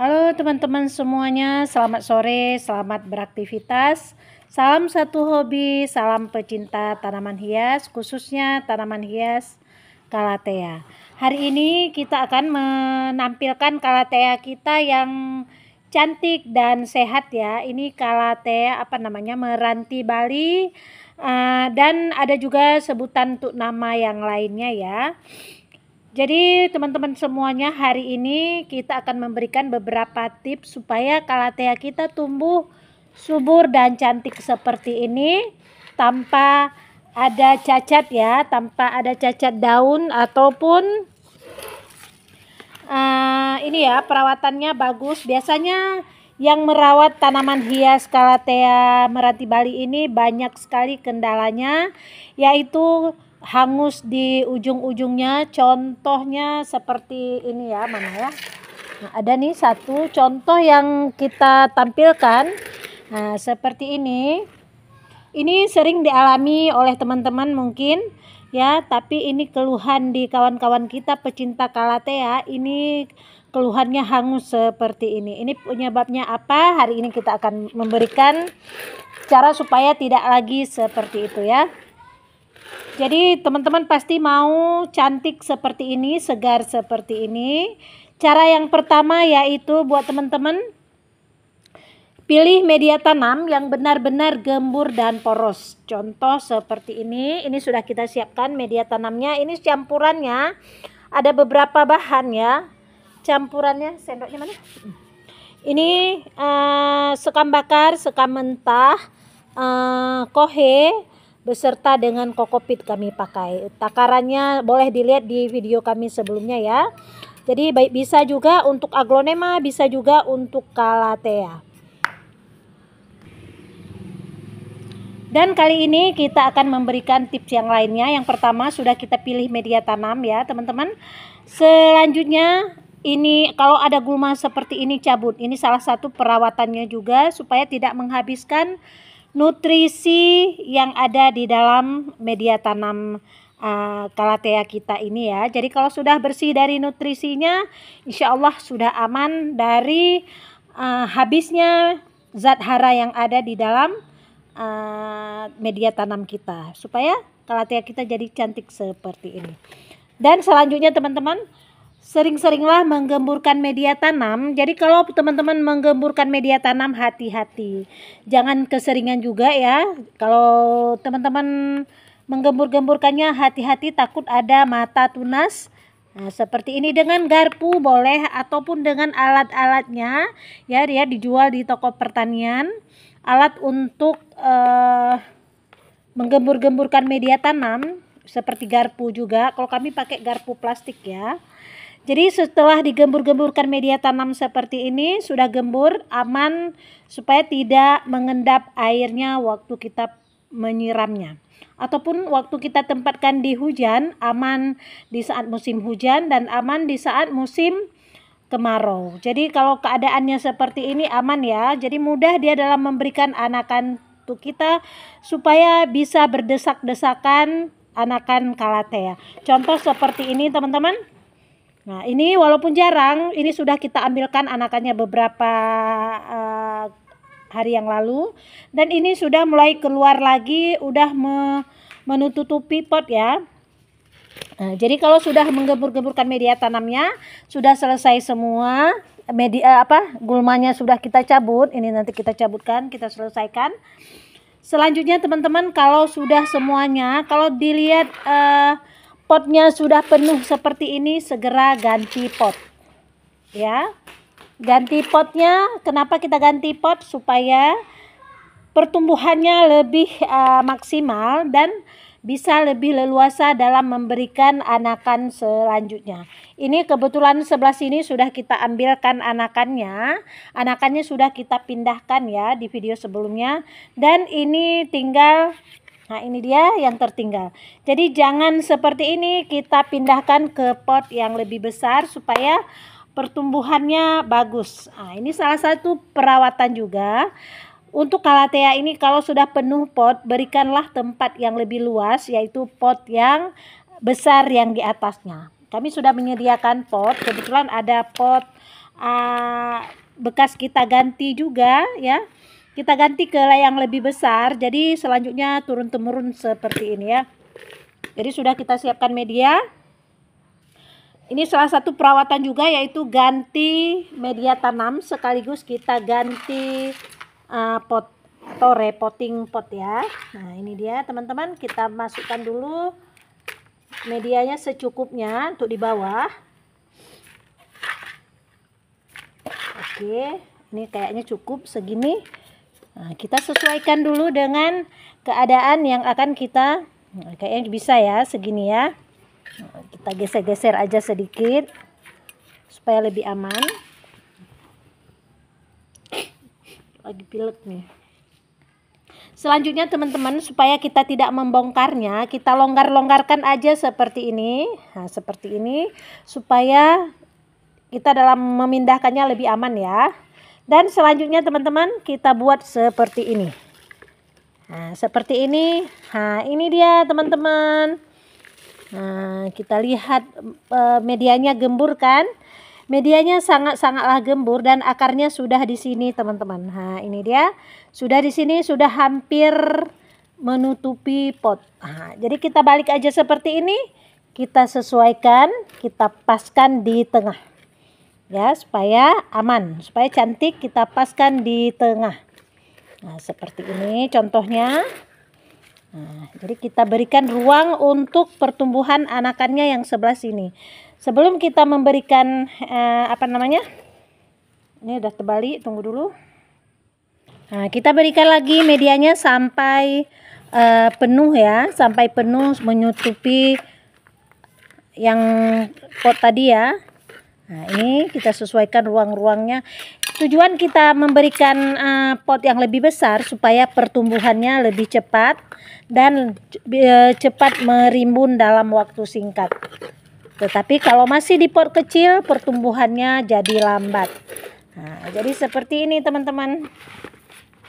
Halo teman-teman semuanya, selamat sore, selamat beraktivitas. Salam satu hobi, salam pecinta tanaman hias, khususnya tanaman hias Kalatea. Hari ini kita akan menampilkan Kalatea kita yang cantik dan sehat ya. Ini Kalatea apa namanya meranti Bali uh, dan ada juga sebutan untuk nama yang lainnya ya. Jadi teman-teman semuanya hari ini kita akan memberikan beberapa tips supaya kalatea kita tumbuh subur dan cantik seperti ini tanpa ada cacat ya, tanpa ada cacat daun ataupun uh, ini ya perawatannya bagus. Biasanya yang merawat tanaman hias kalatea merati Bali ini banyak sekali kendalanya yaitu hangus di ujung-ujungnya contohnya seperti ini ya mana ya. Nah, ada nih satu contoh yang kita tampilkan. Nah seperti ini. Ini sering dialami oleh teman-teman mungkin ya tapi ini keluhan di kawan-kawan kita pecinta kalatea ini keluhannya hangus seperti ini. Ini penyebabnya apa? Hari ini kita akan memberikan cara supaya tidak lagi seperti itu ya jadi teman-teman pasti mau cantik seperti ini, segar seperti ini. Cara yang pertama yaitu buat teman-teman pilih media tanam yang benar-benar gembur dan poros. Contoh seperti ini, ini sudah kita siapkan media tanamnya. Ini campurannya ada beberapa bahan ya. Campurannya sendoknya mana? Ini uh, sekam bakar, sekam mentah, uh, kohe, beserta dengan kokopit kami pakai. Takarannya boleh dilihat di video kami sebelumnya ya. Jadi baik bisa juga untuk aglonema, bisa juga untuk calathea. Dan kali ini kita akan memberikan tips yang lainnya. Yang pertama sudah kita pilih media tanam ya teman-teman. Selanjutnya ini kalau ada gulma seperti ini cabut. Ini salah satu perawatannya juga supaya tidak menghabiskan nutrisi yang ada di dalam media tanam uh, kalatea kita ini ya. Jadi kalau sudah bersih dari nutrisinya, insya Allah sudah aman dari uh, habisnya zat hara yang ada di dalam uh, media tanam kita. Supaya kalatea kita jadi cantik seperti ini. Dan selanjutnya teman-teman, sering-seringlah menggemburkan media tanam. Jadi kalau teman-teman menggemburkan media tanam hati-hati. Jangan keseringan juga ya. Kalau teman-teman menggembur-gemburkannya hati-hati takut ada mata tunas. Nah, seperti ini dengan garpu boleh ataupun dengan alat-alatnya ya dia dijual di toko pertanian. Alat untuk uh, menggembur-gemburkan media tanam seperti garpu juga. Kalau kami pakai garpu plastik ya. Jadi setelah digembur-gemburkan media tanam seperti ini sudah gembur aman supaya tidak mengendap airnya waktu kita menyiramnya. Ataupun waktu kita tempatkan di hujan aman di saat musim hujan dan aman di saat musim kemarau. Jadi kalau keadaannya seperti ini aman ya. Jadi mudah dia dalam memberikan anakan untuk kita supaya bisa berdesak-desakan anakan kalatea. Contoh seperti ini teman-teman. Nah, ini walaupun jarang, ini sudah kita ambilkan anakannya beberapa uh, hari yang lalu dan ini sudah mulai keluar lagi, udah me menutupi pot ya. Nah, jadi kalau sudah menggembur-gemburkan media tanamnya, sudah selesai semua, media apa gulmanya sudah kita cabut, ini nanti kita cabutkan, kita selesaikan. Selanjutnya teman-teman kalau sudah semuanya, kalau dilihat uh, potnya sudah penuh seperti ini segera ganti pot ya ganti potnya kenapa kita ganti pot supaya pertumbuhannya lebih uh, maksimal dan bisa lebih leluasa dalam memberikan anakan selanjutnya. Ini kebetulan sebelah sini sudah kita ambilkan anakannya. Anakannya sudah kita pindahkan ya di video sebelumnya. Dan ini tinggal Nah ini dia yang tertinggal. Jadi jangan seperti ini kita pindahkan ke pot yang lebih besar supaya pertumbuhannya bagus. Nah ini salah satu perawatan juga. Untuk kalatea ini kalau sudah penuh pot berikanlah tempat yang lebih luas yaitu pot yang besar yang di atasnya. Kami sudah menyediakan pot, kebetulan ada pot uh, bekas kita ganti juga ya kita ganti ke yang lebih besar. Jadi selanjutnya turun temurun seperti ini ya. Jadi sudah kita siapkan media. Ini salah satu perawatan juga yaitu ganti media tanam sekaligus kita ganti uh, pot atau repotting pot ya. Nah ini dia teman-teman. Kita masukkan dulu medianya secukupnya untuk di bawah. Oke ini kayaknya cukup segini nah, kita sesuaikan dulu dengan keadaan yang akan kita nah, kayaknya bisa ya segini ya. Nah, kita geser-geser aja sedikit supaya lebih aman. Lagi pilek nih. Selanjutnya teman-teman supaya kita tidak membongkarnya kita longgar-longgarkan aja seperti ini. Nah seperti ini supaya kita dalam memindahkannya lebih aman ya Dan selanjutnya teman-teman kita buat seperti ini Nah seperti ini Nah ini dia teman-teman Nah kita lihat uh, medianya gembur kan Medianya sangat-sangatlah gembur dan akarnya sudah di sini teman-teman. Nah, ini dia. Sudah di sini sudah hampir menutupi pot. Nah, jadi kita balik aja seperti ini. Kita sesuaikan, kita paskan di tengah. Ya, supaya aman, supaya cantik kita paskan di tengah. Nah, seperti ini contohnya. Nah, jadi kita berikan ruang untuk pertumbuhan anakannya yang sebelah sini sebelum kita memberikan uh, apa namanya ini udah terbalik tunggu dulu nah kita berikan lagi medianya sampai uh, penuh ya sampai penuh menutupi yang pot tadi ya nah ini kita sesuaikan ruang-ruangnya tujuan kita memberikan uh, pot yang lebih besar supaya pertumbuhannya lebih cepat dan uh, cepat merimbun dalam waktu singkat tetapi kalau masih di pot kecil pertumbuhannya jadi lambat. Nah, jadi seperti ini teman-teman.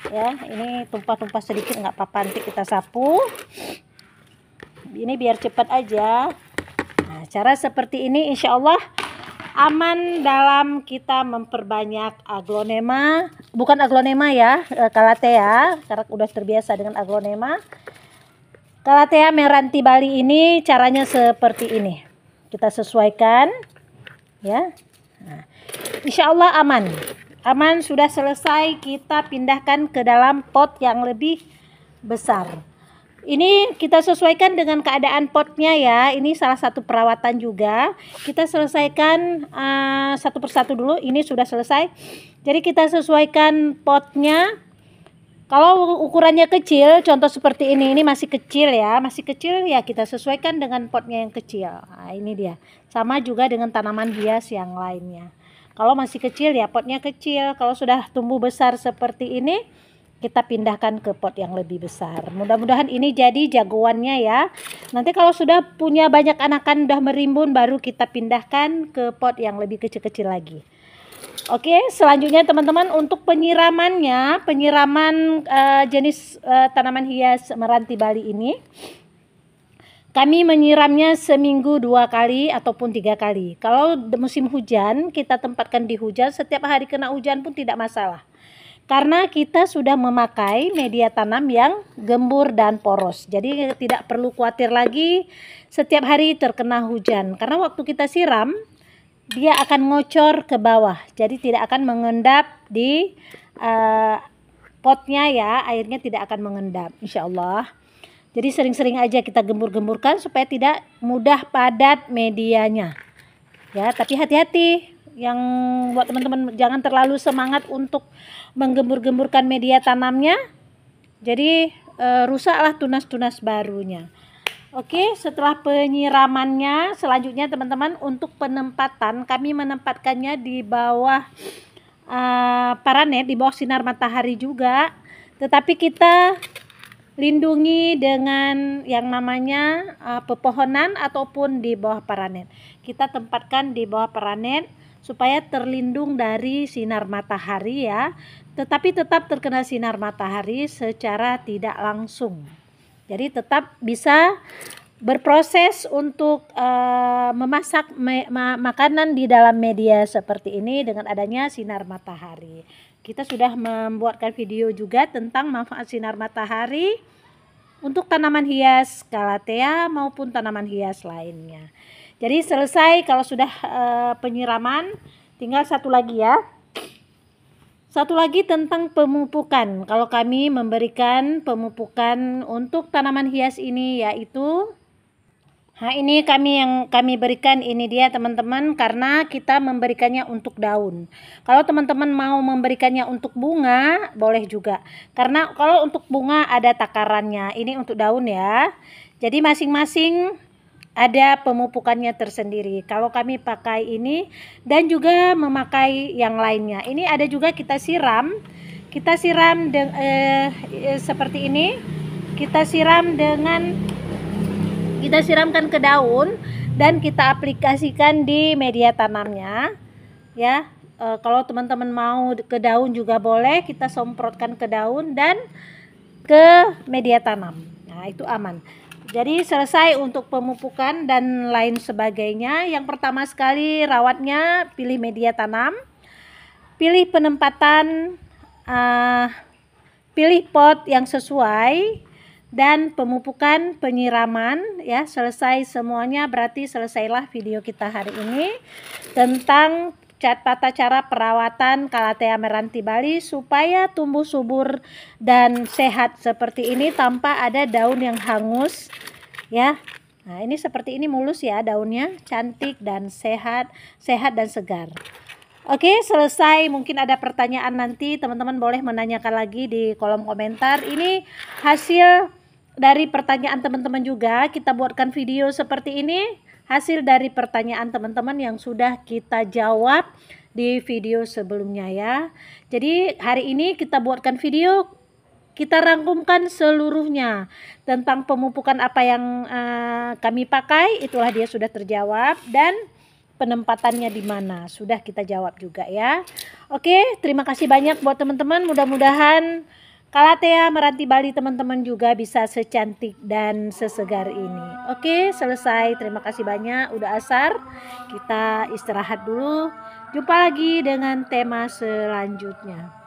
Ya, ini tumpah-tumpah sedikit nggak apa-apa nanti kita sapu. Ini biar cepat aja. Nah, cara seperti ini insya Allah aman dalam kita memperbanyak aglonema. Bukan aglonema ya, eh, kalatea. Karena udah terbiasa dengan aglonema. Kalatea meranti Bali ini caranya seperti ini kita sesuaikan ya nah, Insya Allah aman aman sudah selesai kita pindahkan ke dalam pot yang lebih besar ini kita sesuaikan dengan keadaan potnya ya ini salah satu perawatan juga kita selesaikan uh, satu persatu dulu ini sudah selesai jadi kita sesuaikan potnya kalau ukurannya kecil, contoh seperti ini, ini masih kecil ya, masih kecil ya kita sesuaikan dengan potnya yang kecil. Nah, ini dia. Sama juga dengan tanaman hias yang lainnya. Kalau masih kecil ya potnya kecil. Kalau sudah tumbuh besar seperti ini, kita pindahkan ke pot yang lebih besar. Mudah-mudahan ini jadi jagoannya ya. Nanti kalau sudah punya banyak anakan udah merimbun baru kita pindahkan ke pot yang lebih kecil-kecil lagi. Oke, selanjutnya teman-teman untuk penyiramannya, penyiraman uh, jenis uh, tanaman hias meranti Bali ini, kami menyiramnya seminggu dua kali ataupun tiga kali. Kalau musim hujan, kita tempatkan di hujan, setiap hari kena hujan pun tidak masalah. Karena kita sudah memakai media tanam yang gembur dan poros. Jadi tidak perlu khawatir lagi setiap hari terkena hujan. Karena waktu kita siram, dia akan ngocor ke bawah. Jadi tidak akan mengendap di uh, potnya ya. Airnya tidak akan mengendap insya Allah jadi sering-sering aja kita gembur-gemburkan supaya tidak mudah padat medianya. Ya tapi hati-hati yang buat teman-teman jangan terlalu semangat untuk menggembur-gemburkan media tanamnya jadi uh, rusaklah tunas-tunas barunya Oke, setelah penyiramannya, selanjutnya teman-teman untuk penempatan kami menempatkannya di bawah uh, paranet, di bawah sinar matahari juga. Tetapi kita lindungi dengan yang namanya uh, pepohonan ataupun di bawah paranet. Kita tempatkan di bawah paranet supaya terlindung dari sinar matahari ya, tetapi tetap terkena sinar matahari secara tidak langsung. Jadi tetap bisa berproses untuk uh, memasak me ma makanan di dalam media seperti ini dengan adanya sinar matahari. Kita sudah membuatkan video juga tentang manfaat sinar matahari untuk tanaman hias kalatea maupun tanaman hias lainnya. Jadi selesai kalau sudah uh, penyiraman, tinggal satu lagi ya. Satu lagi tentang pemupukan. Kalau kami memberikan pemupukan untuk tanaman hias ini yaitu Nah ini kami yang kami berikan ini dia teman-teman karena kita memberikannya untuk daun. Kalau teman-teman mau memberikannya untuk bunga boleh juga. Karena kalau untuk bunga ada takarannya. Ini untuk daun ya. Jadi masing-masing ada pemupukannya tersendiri. Kalau kami pakai ini dan juga memakai yang lainnya. Ini ada juga kita siram. Kita siram de, eh, eh, seperti ini. Kita siram dengan kita siramkan ke daun dan kita aplikasikan di media tanamnya ya e, kalau teman-teman mau ke daun juga boleh kita semprotkan ke daun dan ke media tanam nah itu aman jadi selesai untuk pemupukan dan lain sebagainya. Yang pertama sekali rawatnya pilih media tanam. Pilih penempatan uh, pilih pot yang sesuai dan pemupukan penyiraman ya. Selesai semuanya berarti selesailah video kita hari ini tentang tata cara perawatan Calathea meranti Bali supaya tumbuh subur dan sehat seperti ini tanpa ada daun yang hangus ya Nah, ini seperti ini mulus ya daunnya, cantik dan sehat, sehat dan segar. Oke, selesai. Mungkin ada pertanyaan nanti, teman-teman boleh menanyakan lagi di kolom komentar. Ini hasil dari pertanyaan teman-teman juga kita buatkan video seperti ini hasil dari pertanyaan teman-teman yang sudah kita jawab di video sebelumnya ya. Jadi hari ini kita buatkan video kita rangkumkan seluruhnya tentang pemupukan apa yang uh, kami pakai itulah dia sudah terjawab dan penempatannya di mana sudah kita jawab juga ya. Oke, terima kasih banyak buat teman-teman. Mudah-mudahan Kalatea meranti Bali teman-teman juga bisa secantik dan sesegar ini. Oke, selesai. Terima kasih banyak. Udah asar. Kita istirahat dulu. Jumpa lagi dengan tema selanjutnya.